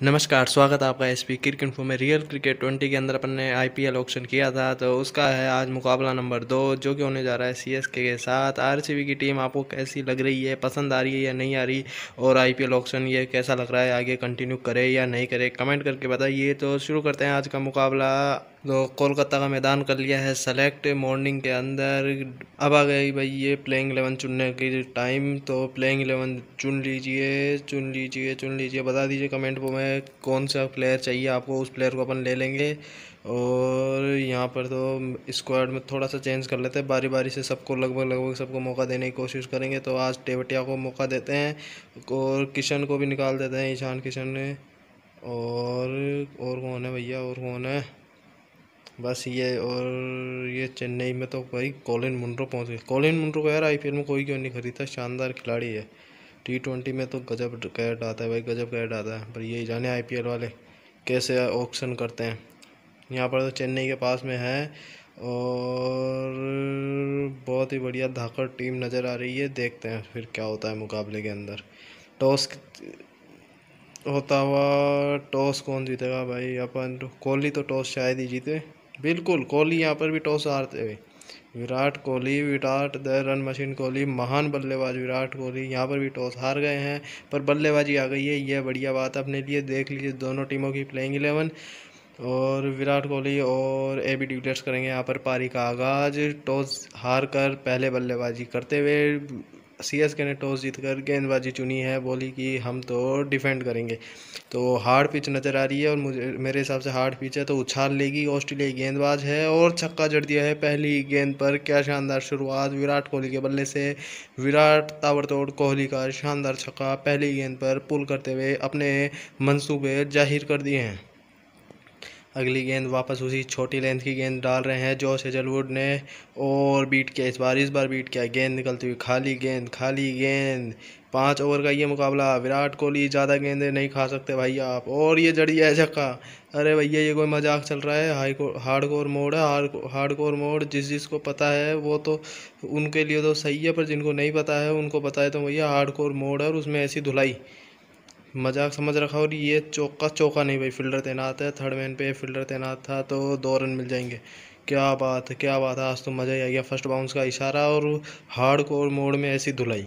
नमस्कार, स्वागत है आपका एसपी क्रिकेट इन्फो में। रियल क्रिकेट ट्वेंटी के अंदर अपन ने आईपीएल ऑक्शन किया था तो उसका है आज मुकाबला नंबर दो, जो कि होने जा रहा है सीएसके के साथ। आरसीबी की टीम आपको कैसी लग रही है, पसंद आ रही है या नहीं आ रही, और आईपीएल ऑक्शन ये कैसा लग रहा है, आगे कंटिन्यू करे या नहीं करे कमेंट करके बताइए। तो शुरू करते हैं आज का मुकाबला। तो कोलकाता का मैदान कर लिया है सेलेक्ट मॉर्निंग के अंदर। अब आ गई भाई ये प्लेइंग एलेवन चुनने की टाइम तो प्लेइंग एलेवन चुन लीजिए चुन लीजिए चुन लीजिए। बता दीजिए कमेंट में कौन सा प्लेयर चाहिए आपको, उस प्लेयर को अपन ले लेंगे। और यहाँ पर तो स्क्वाड में थोड़ा सा चेंज कर लेते हैं। बारी बारी से सबको, लगभग लगभग सबको मौका देने की कोशिश करेंगे। तो आज टेवटिया को मौका देते हैं और किशन को भी निकाल देते हैं। ईशान किशन ने। और और कौन है भैया, और कौन है? बस ये और ये चेन्नई में तो भाई कॉलिन मुंड्रो पहुँच गए। कॉलिन मुंड्रो को यार आईपीएल में कोई क्यों नहीं खरीदता शानदार खिलाड़ी है। टी ट्वेंटी में तो गजब कैट आता है भाई, गजब कैट आता है। पर ये जाने आईपीएल वाले कैसे ऑक्शन करते हैं। यहाँ पर तो चेन्नई के पास में है और बहुत ही बढ़िया धाकड़ टीम नज़र आ रही है। देखते हैं फिर क्या होता है मुकाबले के अंदर। टॉस होता हुआ टॉस कौन जीतेगा भाई? अपन कोहली तो टॉस शायद ही जीते। बिल्कुल, कोहली यहाँ पर भी टॉस हारते हुए। Virat Kohli, Virat the run machine Kohli, महान बल्लेबाज विराट कोहली यहाँ पर भी टॉस हार गए हैं, पर बल्लेबाजी आ गई है, यह बढ़िया बात अपने लिए, देख लीजिए दोनों टीमों की प्लेइंग इलेवन और विराट कोहली और ए बी डिविलियर्स करेंगे यहाँ पर पारी का आगाज़, टॉस हार कर पहले बल्लेबाजी करते हुए सी एस के ने टॉस जीत कर गेंदबाजी चुनी है, बोली कि हम तो डिफेंड करेंगे। तो हार्ड पिच नज़र आ रही है और मुझे, मेरे हिसाब से हार्ड पिच है तो उछाल लेगी ऑस्ट्रेलिया गेंदबाज है और छक्का जड़ दिया है पहली गेंद पर। क्या शानदार शुरुआत, विराट कोहली के बल्ले से। विराट, ताबड़तोड़ कोहली का शानदार छक्का पहली गेंद पर पुल करते हुए अपने मनसूबे ज़ाहिर कर दिए हैं। अगली गेंद वापस उसी छोटी लेंथ की गेंद डाल रहे हैं, जो सेजलवुड ने और बीट किया, इस बार इस बार बीट किया। गेंद निकलती हुई खाली गेंद खाली गेंद। पाँच ओवर का ये मुकाबला, विराट कोहली ज़्यादा गेंदे नहीं खा सकते भाई आप। और ये जड़ी है छक्का। अरे भैया, ये कोई मज़ाक चल रहा है? हाई को हार्ड कोर मोड है हार्ड कोर मोड जिस जिसको पता है, वो तो उनके लिए तो सही है, पर जिनको नहीं पता है, उनको पता है तो भैया हार्ड कोर मोड है और उसमें ऐसी धुलाई। मज़ाक समझ रखा और ये चौका चौका नहीं भाई फील्डर तैनात है थर्ड मैन पे फील्डर तैनात था तो दो रन मिल जाएँगे। क्या बात क्या बात है आज तो मज़ा ही आ गया फ़र्स्ट बाउंस का इशारा और हार्ड कोर मोड में ऐसी धुलाई।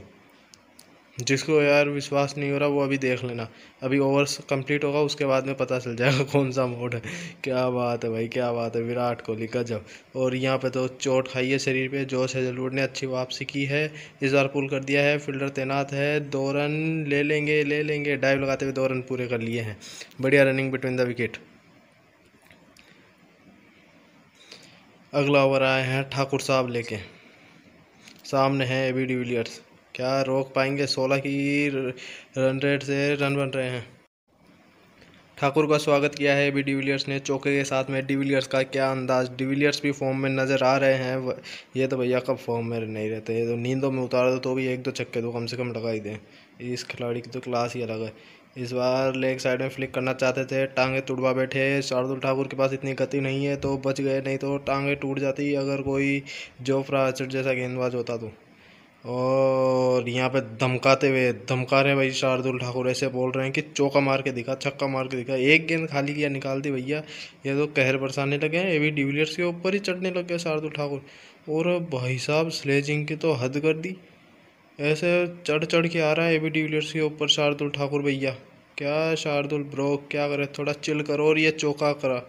जिसको यार विश्वास नहीं हो रहा, वो अभी देख लेना। अभी ओवर्स कंप्लीट होगा, उसके बाद में पता चल जाएगा कौन सा मोड है। क्या बात है भाई, क्या बात है, विराट कोहली का जब और यहाँ पे तो चोट खाई है शरीर पे, जोश हेजलवुड ने अच्छी वापसी की है। इस बार पुल कर दिया है फील्डर तैनात है। दो रन ले लेंगे ले लेंगे। डाइव लगाते हुए दो रन पूरे कर लिए हैं। बढ़िया रनिंग बिटवीन द विकेट अगला ओवर आए हैं ठाकुर साहब लेके। सामने हैं एबी डिविलियर्स क्या रोक पाएँगे? सोलह की रन रेट से रन बन रहे हैं। ठाकुर का स्वागत किया है बी डिविलियर्स ने। चौके के साथ में डिविलियर्स का क्या अंदाज? डिविलियर्स भी फॉर्म में नज़र आ रहे हैं। ये तो भैया कब फॉर्म में नहीं रहते? ये तो नींदों में उतार दो तो भी एक दो छक्के दो कम से कम लगा ही दें। इस खिलाड़ी की तो क्लास ही अलग है। इस बार लेग साइड में फ्लिक करना चाहते थे। टांगे टूटवा बैठे। शार्दुल ठाकुर के पास इतनी गति नहीं है तो बच गए, नहीं तो टांगे टूट जाती। अगर कोई जोफ्रा जैसा गेंदबाज होता तो। और यहाँ पे धमकाते हुए, धमका रहे हैं भाई शार्दुल ठाकुर, ऐसे बोल रहे हैं कि चौका मार के दिखा, छक्का मार के दिखा। एक गेंद खाली किया, निकाल दी भैया। ये तो कहर बरसाने लगे हैं, ये भी डिविलियर्स के ऊपर ही चढ़ने लग गए शार्दुल ठाकुर। और भाई साहब स्लेजिंग की तो हद कर दी। ऐसे चढ़ चढ़ के आ रहा है ए भी डिविलियर्स के ऊपर शार्दुल ठाकुर भैया। क्या शार्दुल ब्रो, क्या करे, थोड़ा चिल करो और ये चौका करा।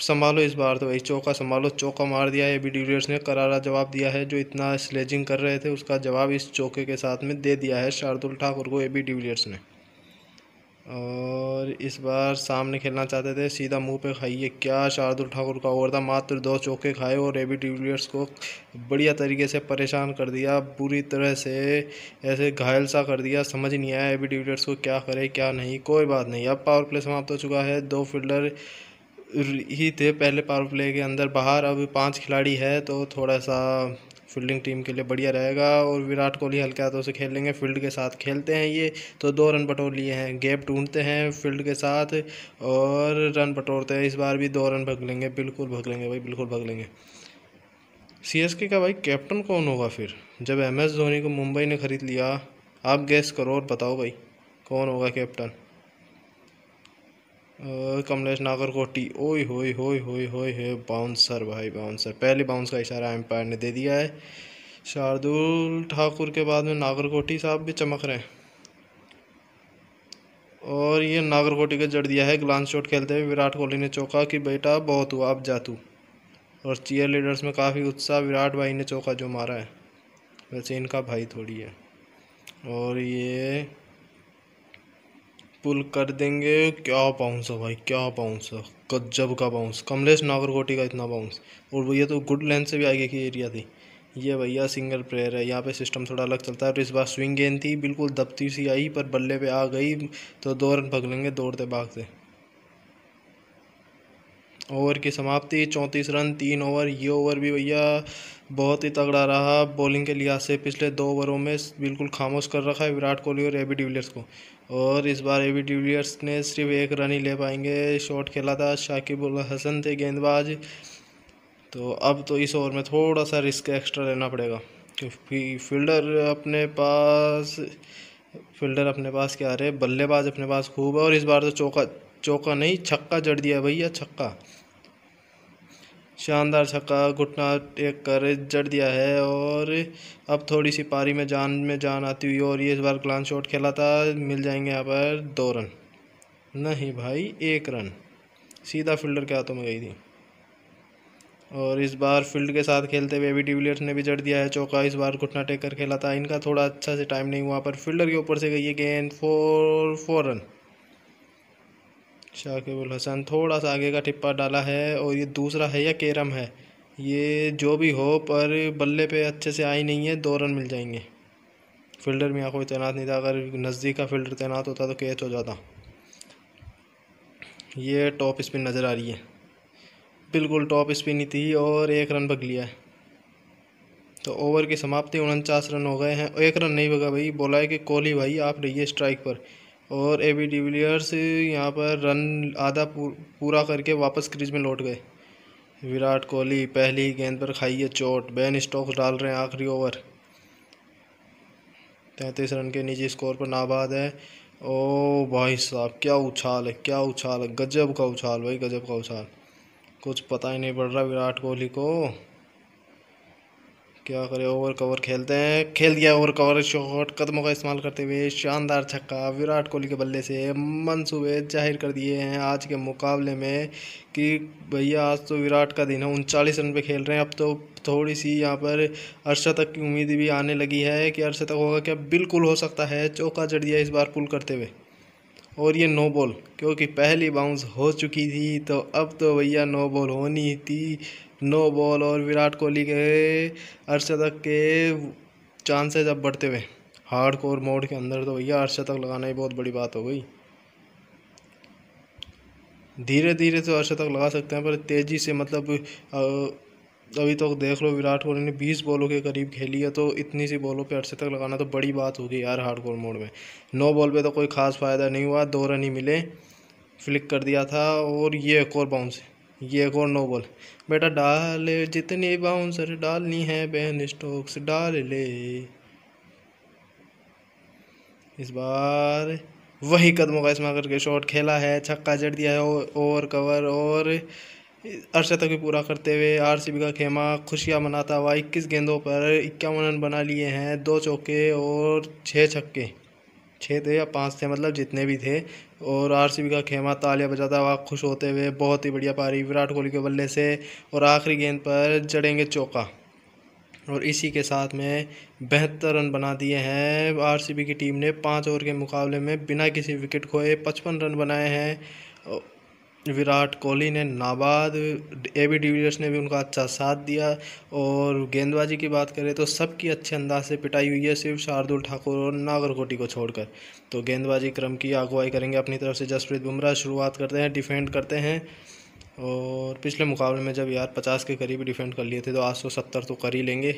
संभालो इस बार तो भाई, चौका संभालो। चौका मार दिया है बी डिविलियर्स ने करारा जवाब दिया है, जो इतना स्लेजिंग कर रहे थे, उसका जवाब इस चौके के साथ में दे दिया है शार्दुल ठाकुर को ए बी डिविलियर्स ने। और इस बार सामने खेलना चाहते थे, सीधा मुँह पे खाइए, क्या शार्दुल ठाकुर का ओवर था, मात्र दो चौके खाए और ए बी डिविलियर्स को बढ़िया तरीके से परेशान कर दिया, बुरी तरह से ऐसे घायल सा कर दिया, समझ नहीं आया ए बी डिविलियर्स को क्या करे, क्या नहीं, कोई बात नहीं। अब पावर प्ले समाप्त हो चुका है, दो फील्डर ही थे पहले पावर प्ले के अंदर। बाहर अब पाँच खिलाड़ी है तो थोड़ा सा फील्डिंग टीम के लिए बढ़िया रहेगा। और विराट कोहली हल्के हाथों से खेल लेंगे फ़ील्ड के साथ खेलते हैं ये। तो दो रन बटोर लिए हैं गैप ढूंढते हैं फ़ील्ड के साथ। और रन बटोरते हैं, इस बार भी दो रन भग लेंगे, बिल्कुल भग लेंगे भाई, बिल्कुल भग लेंगे। सी एस के का भाई कैप्टन कौन होगा फिर? जब एम एस धोनी को मुंबई ने ख़रीद लिया, आप गैस करो और बताओ भाई, कौन होगा कैप्टन कमलेश नागरकोटी, ओए होए होए होए होए है बाउंसर भाई बाउंसर पहले बाउंस का इशारा एम्पायर ने दे दिया है। शार्दुल ठाकुर के बाद में नागरकोटी साहब भी चमक रहे हैं। और ये नागरकोटी का जड़ दिया है ग्लांस शॉट खेलते हुए विराट कोहली ने चौका कि, बेटा, बहुत हुआ, अब जा तू। और चीयर लीडर्स में काफ़ी उत्साह, विराट भाई ने चौका जो मारा है। वैसे इनका भाई थोड़ी है। और ये पुल कर देंगे। क्या बाउंस है भाई, क्या बाउंस है? गजब का बाउंस कमलेश नागरकोटी का इतना बाउंस और भैया तो गुड लेंथ से भी आगे की एरिया थी। ये भैया सिंगल प्लेयर है, यहाँ पे सिस्टम थोड़ा अलग चलता है। और इस बार स्विंग गेंद थी, बिल्कुल दबती सी आई, पर बल्ले पे आ गई तो दो रन भग लेंगे दौड़ते भागते। ओवर की समाप्ति, चौंतीस रन, तीन ओवर, ये ओवर भी भैया बहुत ही तगड़ा रहा। बॉलिंग के लिहाज से पिछले दो ओवरों में बिल्कुल खामोश कर रखा है विराट कोहली और ए बी डिविलियर्स को। और इस बार ए बी डिविलियर्स ने सिर्फ़ एक रन ही ले पाएँगे। शॉट खेला था शाकिब उल हसन थे गेंदबाज। तो अब तो इस ओवर में थोड़ा सा रिस्क एक्स्ट्रा लेना पड़ेगा। क्योंकि फील्डर अपने पास, फील्डर अपने पास क्या रहे बल्लेबाज अपने पास खूब है और इस बार तो चौका चौका नहीं, छक्का जड़ दिया भैया, छक्का। शानदार छक्का, घुटना टेक कर जड़ दिया है और अब थोड़ी सी पारी में जान में जान आती हुई और ये इस बार ग्लान शॉट खेला था। मिल जाएँगे यहाँ पर दो रन। नहीं भाई, एक रन। सीधा फील्डर के हाथों में गई थी। और इस बार फ़ील्ड के साथ खेलते हुए भी डिविलियर्स ने भी जड़ दिया है चौका। इस बार घुटना टेक कर खेला था। इनका थोड़ा अच्छा से टाइम नहीं हुआ, पर फील्डर के ऊपर से गई है गेंद। Four four run. Shakibul Hasan थोड़ा सा आगे का टिप्पा डाला है और ये दूसरा है या केरम है। ये जो भी हो, पर बल्ले पे अच्छे से आई नहीं है, दो रन मिल जाएँगे। फील्डर में यहाँ कोई तैनात नहीं था, अगर नज़दीक का फील्डर तैनात होता तो कैच हो जाता। ये टॉप स्पिन नज़र आ रही है। बिल्कुल टॉप स्पिन ही थी और एक रन भग लिया है। तो ओवर की समाप्ति, उनचास रन हो गए हैं। एक रन नहीं भगा भाई, बोला है कि कोहली भाई, आप रहिए स्ट्राइक पर। और ए बी डिविलियर्स यहाँ पर रन आधा पूरा करके वापस क्रीज में लौट गए। विराट कोहली पहली गेंद पर खाइए चोट बैन स्टॉक्स डाल रहे हैं आखिरी ओवर तैंतीस रन के निजी स्कोर पर नाबाद है। ओ भाई साहब, क्या उछाल है, क्या उछाल है, गजब का उछाल, भाई गजब का उछाल। कुछ पता ही नहीं पड़ रहा विराट कोहली को। क्या करे ओवर कवर खेलते हैं। खेल दिया ओवर कवर शॉट कदमों का इस्तेमाल करते हुए शानदार छक्का, विराट कोहली के बल्ले से मनसूबे ज़ाहिर कर दिए हैं। आज के मुकाबले में कि भैया, आज तो विराट का दिन है, उनचालीस रन पे खेल रहे हैं। अब तो थोड़ी सी यहाँ पर अरशा तक की उम्मीद भी आने लगी है कि अरशा तक होगा क्या? बिल्कुल हो सकता है, चौका जड़ दिया इस बार पुल करते हुए। और ये नो बॉल क्योंकि पहली बाउंस हो चुकी थी तो अब तो भैया नो बॉल होनी थी। नो बॉल और विराट कोहली के अर्शतक के चांसेस अब बढ़ते हुए। हार्ड कोर मोड के अंदर तो भैया अर्शतक लगाना ही बहुत बड़ी बात हो गई। धीरे धीरे तो अर्शतक लगा सकते हैं, पर तेज़ी से मतलब अभी तो देख लो विराट कोहली ने बीस बॉलों के करीब खेली है तो इतनी सी बॉलों पे अरसे तक लगाना तो बड़ी बात होगी यार हार्ड कोर मोड में। नो बॉल पे तो कोई ख़ास फ़ायदा नहीं हुआ, दो रन ही मिले, फ्लिक कर दिया था, और ये एक और बाउंस ये एक और नो बॉल बेटा डाल जितनी बाउंसर डालनी है बैन स्टोक्स, डाल ले। इस बार वही कदमों का इसमें करके शॉट खेला है, छक्का जड़ दिया है ओवर कवर और अरसे तक भी पूरा करते हुए आरसीबी का खेमा खुशियाँ मनाता हुआ इक्कीस गेंदों पर इक्यावन रन बना लिए हैं, दो चौके और छः छक्के। छः थे या पाँच थे मतलब जितने भी थे। और आरसीबी का खेमा तालियाँ बजाता हुआ खुश होते हुए बहुत ही बढ़िया पारी। विराट कोहली के बल्ले से और आखिरी गेंद पर जड़ेंगे चौका। और इसी के साथ में बेहतर रन बना दिए हैं आरसीबी की टीम ने। पाँच ओवर के मुकाबले में बिना किसी विकेट खोए पचपन रन बनाए हैं। विराट कोहली ने नाबाद ए बी डिविलियर्स ने भी उनका अच्छा साथ दिया। और गेंदबाजी की बात करें तो सबकी अच्छे अंदाज से पिटाई हुई है सिर्फ़ शार्दुल ठाकुर और नागरकोटी को छोड़कर। तो गेंदबाजी क्रम की अगुवाई करेंगे अपनी तरफ़ से। जसप्रीत बुमराह, शुरुआत करते हैं, डिफेंड करते हैं। और पिछले मुकाबले में जब यार पचास के करीब डिफेंड कर लिए थे तो आज सौ सत्तर तो कर ही लेंगे।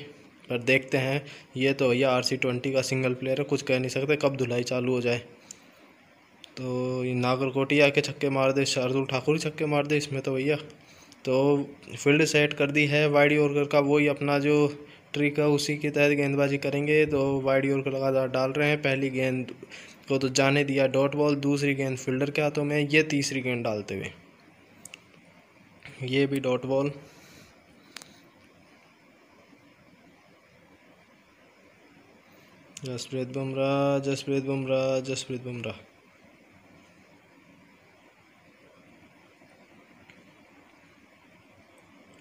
पर देखते हैं, ये तो भैया आर सी ट्वेंटी का सिंगल प्लेयर है, कुछ कह नहीं सकते, कब धुलाई चालू हो जाए। तो नागरकोटी आके छक्के मार दे, शार्दुल ठाकुर छक्के मार दे इसमें तो भैया। तो फ़ील्ड सेट कर दी है वाइड ओवर का वही अपना जो ट्रिक है उसी के तहत गेंदबाजी करेंगे। तो वाइड ओवर लगातार डाल रहे हैं, पहली गेंद को तो जाने दिया डॉट बॉल दूसरी गेंद फील्डर के हाथों में, ये तीसरी गेंद डालते हुए। ये भी डॉट बॉल जसप्रीत बुमराह जसप्रीत बुमराह जसप्रीत बुमराह।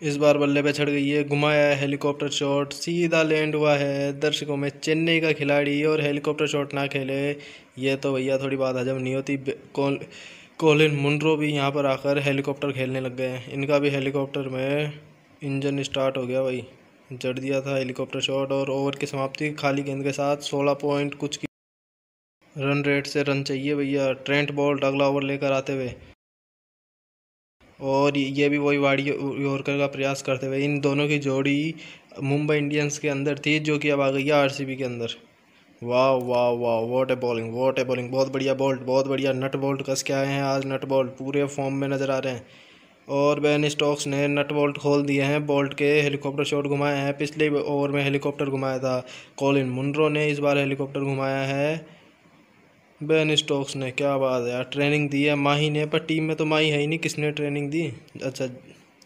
इस बार बल्ले पे चढ़ गई है, घुमाया है हेलीकॉप्टर शॉट सीधा लैंड हुआ है दर्शकों में, चेन्नई का खिलाड़ी और हेलीकॉप्टर शॉट ना खेले, ये तो भैया थोड़ी बात हजम नहीं होती कोलिन मुंड्रो भी यहाँ पर आकर हेलीकॉप्टर खेलने लग गए हैं। इनका भी हेलीकॉप्टर में इंजन स्टार्ट हो गया भाई, जड़ दिया था हेलीकॉप्टर शॉट और ओवर की समाप्ति खाली गेंद के साथ सोलह पॉइंट कुछ की रन रेट से रन चाहिए भैया ट्रेंट बॉल्ट अगला ओवर लेकर आते हुए। और ये भी वही वाड़ी यॉर्कर का प्रयास करते हुए इन दोनों की जोड़ी मुंबई इंडियंस के अंदर थी, जो कि अब आ गई है आरसीबी के अंदर। वाह वाह वाह what a bowling what a bowling बहुत बढ़िया बोल्ट बहुत बढ़िया नट बोल्ट कस के आए हैं आज नट बोल्ट पूरे फॉर्म में नज़र आ रहे हैं। और बैन स्टॉक्स ने नट बोल्ट खोल दिए हैं बोल्ट के हेलीकॉप्टर शॉट घुमाए हैं, पिछले ओवर में हेलीकॉप्टर घुमाया था। कॉलिन मुंड्रो ने इस बार हेलीकॉप्टर घुमाया है। बैन स्टॉक्स ने, क्या बात है यार ट्रेनिंग दी है, माही ने, पर टीम में तो माही है ही नहीं, किसने ट्रेनिंग दी? अच्छा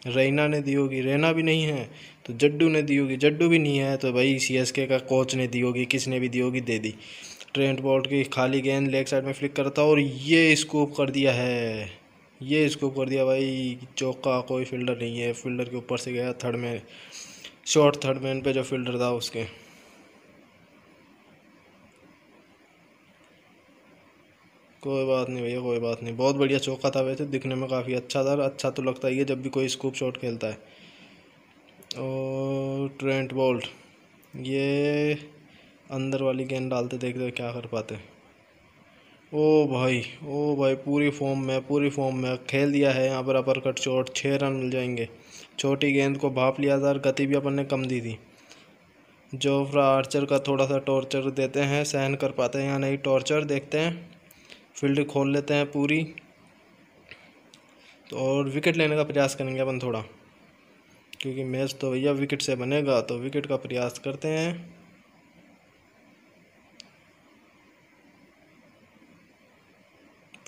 रैना ने दी होगी, रैना भी नहीं है तो जड्डू ने दी होगी, जड्डू भी नहीं है तो भाई सीएसके का कोच ने दी होगी, किसने भी दी होगी, दे दी। ट्रेंट बॉल्ट की खाली गेंद लेग साइड में फ्लिक करता और ये स्कूप कर दिया है, ये स्कूप कर दिया भाई, चौका, कोई फील्डर नहीं है फील्डर के ऊपर से गया थर्ड में शॉर्ट थर्ड मैन पे जो फील्डर था उसके। कोई बात नहीं भैया, कोई बात नहीं। बहुत बढ़िया चौका था वैसे, दिखने में काफ़ी अच्छा था अच्छा तो लगता ही है जब भी कोई स्कूप शॉट खेलता है। और ट्रेंट बोल्ट ये अंदर वाली गेंद डालते देखते क्या कर पाते। ओ भाई ओ भाई, पूरी फॉर्म में, पूरी फॉर्म में। खेल दिया है, यहाँ पर अपर कट शॉट छः रन मिल जाएँगे। छोटी गेंद को भाप लिया था और गति भी अपन ने कम दी थी। जोफ्रा आर्चर का थोड़ा सा टॉर्चर देते हैं, सहन कर पाते हैं या नहीं टॉर्चर देखते हैं। फ़ील्ड खोल लेते हैं पूरी। तो और विकेट लेने का प्रयास करेंगे अपन थोड़ा। क्योंकि मैच तो भैया विकेट से बनेगा तो विकेट का प्रयास करते हैं।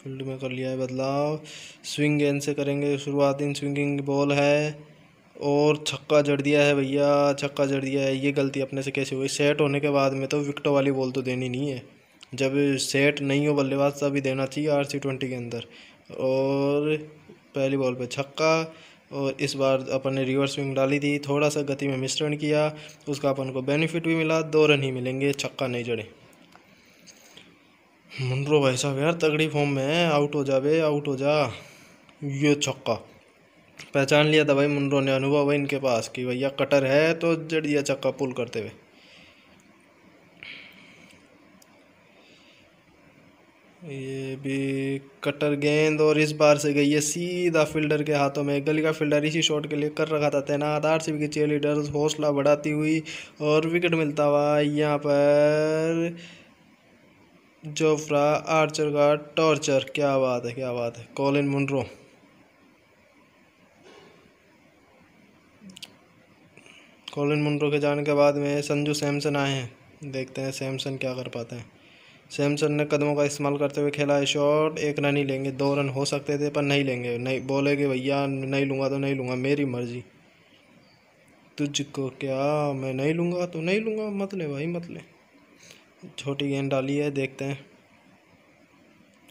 फ़ील्ड में कर लिया है बदलाव। स्विंग गेंद से करेंगे शुरुआती स्विंगिंग बॉल है। और छक्का जड़ दिया है भैया, छक्का जड़ दिया है। ये गलती अपने से कैसे हुई? सेट होने के बाद में तो विकेटों वाली बॉल तो देनी नहीं है। जब सेट नहीं हो बल्लेबाज तभी देना चाहिए आर सी ट्वेंटी के अंदर। और पहली बॉल पे छक्का, और इस बार अपन ने रिवर्स स्विंग डाली थी। थोड़ा सा गति में मिश्रण किया। उसका अपन को बेनिफिट भी मिला। दो रन ही मिलेंगे, छक्का नहीं जड़े। मुंड्रो भाई साहब, यार तगड़ी फॉर्म में है। आउट हो जा बे आउट हो जा। ये छक्का। पहचान लिया था भाई मुंड्रो ने अनुभव है इनके पास कि भैया कटर है तो जड़ दिया छक्का पुल करते हुए। ये भी कटर गेंद और इस बार से गई है सीधा फील्डर के हाथों में। गली का फील्डर इसी शॉट के लिए कर रखा था तैनात। आर सी की चेयर लीडर हौसला बढ़ाती हुई और विकेट मिलता हुआ यहाँ पर जोफ्रा आर्चर का टॉर्चर क्या बात है, क्या बात है। कॉलिन मुंड्रो कॉलिन मुंड्रो के जाने के बाद में संजू सैमसन आए हैं। देखते हैं सैमसन क्या कर पाते हैं। सैमसन ने कदमों का इस्तेमाल करते हुए खेला है शॉट एक रन ही लेंगे, दो रन हो सकते थे, पर नहीं लेंगे। नहीं, बोलेगे, भैया, नहीं लूँगा तो नहीं लूँगा, मेरी मर्ज़ी। तुझको क्या, मैं नहीं लूँगा तो नहीं लूँगा, मत ले भाई, मत ले। छोटी गेंद डाली है, देखते हैं।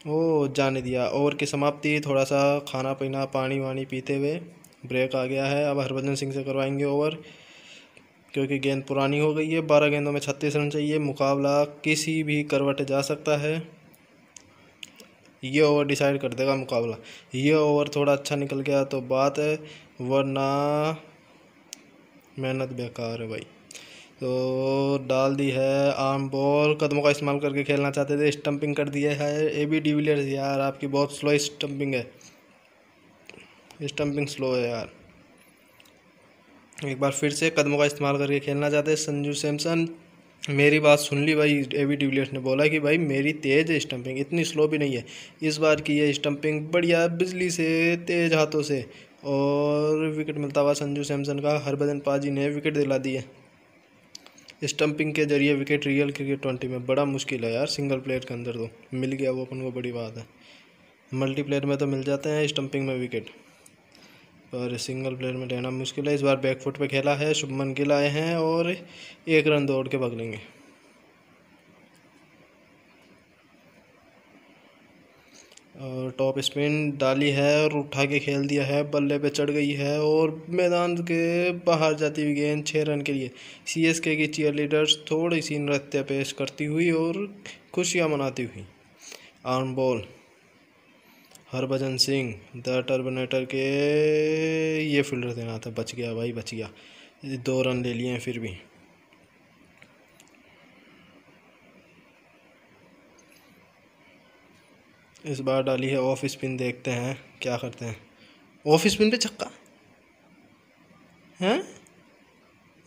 ओ, जाने दिया। ओवर की समाप्ति थोड़ा सा खाना पीना पानी वानी पीते हुए ब्रेक आ गया है। अब हरभजन सिंह से करवाएँगे ओवर। क्योंकि गेंद पुरानी हो गई है। बारह गेंदों में छत्तीस रन चाहिए। मुकाबला किसी भी करवट जा सकता है। ये ओवर डिसाइड कर देगा मुकाबला। ये ओवर थोड़ा अच्छा निकल गया तो बात है, वरना मेहनत बेकार है भाई। तो डाल दी है आर्म बॉल। कदमों का इस्तेमाल करके खेलना चाहते थे स्टंपिंग कर दिया है ए बी डिविलियर्स यार, आपकी बहुत स्लो स्टंपिंग है। स्टंपिंग स्लो है यार। एक बार फिर से कदमों का इस्तेमाल करके खेलना चाहते हैं संजू सैमसन। मेरी बात सुन ली भाई एवी डिविलियर्स ने बोला कि भाई, मेरी तेज़ स्टंपिंग इतनी स्लो भी नहीं है। इस बार की ये स्टंपिंग बढ़िया बिजली से, तेज़ हाथों से और विकेट मिलता हुआ संजू सैमसन का हरभजन पाजी ने विकेट दिला दी है। स्टंपिंग के ज़रिए विकेट रियल क्रिकेट ट्वेंटी में बड़ा मुश्किल है यार सिंगल प्लेयर के अंदर तो। मिल गया वो अपन को, बड़ी बात है। मल्टीप्लेयर में तो मिल जाते हैं स्टंपिंग में विकेट और सिंगल प्लेयर में रहना मुश्किल है। इस बार बैकफुट पे खेला है, शुभमन गिल आए हैं और एक रन दौड़ के पकड़ेंगे और टॉप स्पिन डाली है और उठा के खेल दिया है। बल्ले पे चढ़ गई है और मैदान के बाहर जाती हुई गेंद छः रन के लिए। सीएसके की चीयर लीडर्स थोड़ी सी नृत्य पेश करती हुई और खुशियाँ मनाती हुई। Arm ball Harbhajan Singh, the terminator के ये फील्डर देना था बच गया भाई, बच गया। दो रन ले लिए हैं फिर भी। इस बार डाली है ऑफ़ स्पिन देखते हैं क्या करते हैं। ऑफ़ स्पिन पे छक्का? हैं?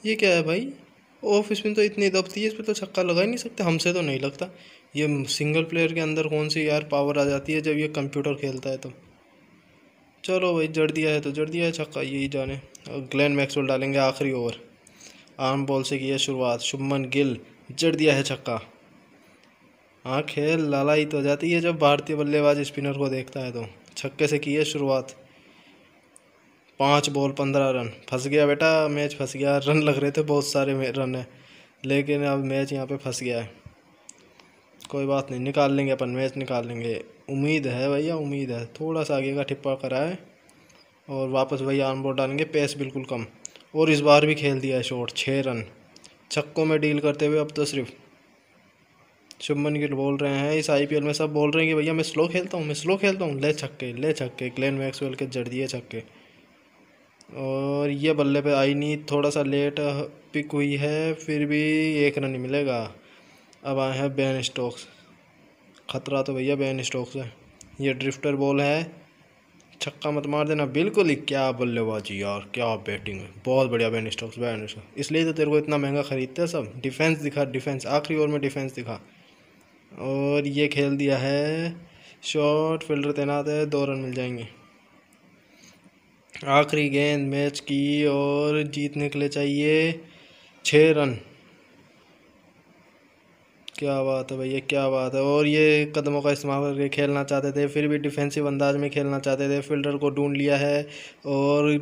ये क्या है भाई? ऑफ़ स्पिन तो इतनी दबती है, इस पर तो छक्का लगा ही नहीं सकते, हमसे तो नहीं लगता। ये सिंगल प्लेयर के अंदर कौन सी यार पावर आ जाती है जब ये कंप्यूटर खेलता है तो? चलो भाई, जड़ दिया है तो जड़ दिया है, छक्का, यही जाने। और ग्लैन मैक्सवेल डालेंगे आखिरी ओवर आर्म बॉल से किया शुरुआत। शुभमन गिल, जड़ दिया है छक्का। हाँ खेल लड़ाई तो जाती है जब भारतीय बल्लेबाज स्पिनर को देखता है तो। छक्के से की है शुरुआत। पाँच बॉल पंद्रह रन। फंस गया बेटा मैच फंस गया। रन लग रहे थे, बहुत सारे रन है। लेकिन अब मैच यहाँ पे फंस गया है। कोई बात नहीं, निकाल लेंगे, अपन मैच निकाल लेंगे। उम्मीद है भैया, उम्मीद है। थोड़ा सा आगे का ठिप्पा कराए और वापस भैया ऑन बोर्ड डालेंगे पेस बिल्कुल कम। और इस बार भी खेल दिया है शॉट छः रन। छक्कों में डील करते हुए अब तो सिर्फ़ शुभमन गिल बोल रहे हैं, इस आईपीएल में सब बोल रहे हैं कि भैया मैं स्लो खेलता हूँ, मैं स्लो खेलता हूँ। ले छक्के ले छक्के ग्लेन मैक्सवेल के जड़ दिए छक्के। और ये बल्ले पे आई नहीं थोड़ा सा लेट पिक हुई है, फिर भी एक रन मिलेगा। अब आए हैं बैन स्टोक्स। ख़तरा तो भैया बैन स्टोक्स है। ये ड्रिफ्टर बॉल है। छक्का मत मार देना। बिल्कुल ही क्या बल्लेबाजी यार, क्या बैटिंग है। बहुत बढ़िया बैन स्टोक्स बैन स्टोक्स इसलिए तो तेरे को इतना महँगा ख़रीदते सब। डिफेंस दिखा, डिफेंस। आखिरी ओवर में डिफेंस दिखा। और ये खेल दिया है। शॉर्ट फील्डर तैनात है। दो रन मिल जाएँगे। आखिरी गेंद मैच की। और जीतने के लिए चाहिए छः रन। क्या बात है भैया, क्या बात है। और ये कदमों का इस्तेमाल करके खेलना चाहते थे, फिर भी डिफेंसिव अंदाज में खेलना चाहते थे फील्डर को ढूंढ लिया है और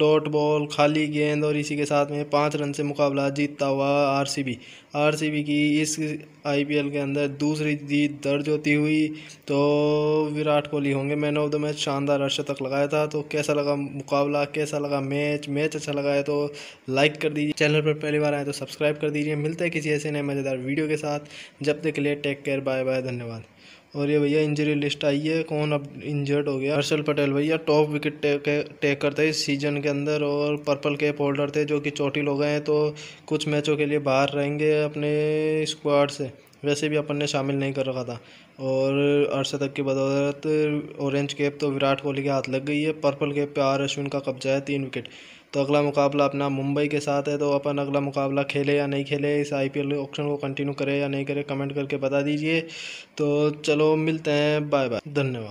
डॉट बॉल खाली गेंद और इसी के साथ में पाँच रन से मुकाबला जीतता हुआ आरसीबी आरसीबी की इस आईपीएल के अंदर दूसरी जीत दर्ज होती हुई तो विराट कोहली होंगे मैन ऑफ़ द मैच शानदार तक लगाया था तो कैसा लगा मुकाबला, कैसा लगा मैच मैच अच्छा लगा है तो लाइक कर दीजिए। चैनल पर पहली बार आए तो सब्सक्राइब कर दीजिए। मिलते हैं किसी ऐसे नए मज़ेदार वीडियो के साथ। जब तक के लिए टेक केयर बाय बाय धन्यवाद। और ये भैया इंजरी लिस्ट आई है, कौन अब इंजर्ड हो गया? हर्षल पटेल भैया टॉप विकेट टेकर थे इस सीज़न के अंदर, और पर्पल कैप होल्डर थे, जो कि चोटिल हो गए हैं तो कुछ मैचों के लिए बाहर रहेंगे अपने स्क्वाड से। वैसे भी अपन ने शामिल नहीं कर रखा था। और अर्शदक की बदौलत ऑरेंज कैप तो विराट कोहली के हाथ लग गई है। पर्पल कैप पे आर अश्विन का कब्जा है, तीन विकेट तो अगला मुकाबला अपना मुंबई के साथ है तो अपन अगला मुकाबला खेले या नहीं खेले, इस आई आईपीएल ऑप्शन को कंटिन्यू करें या नहीं करें कमेंट करके बता दीजिए। तो चलो मिलते हैं बाय बाय धन्यवाद।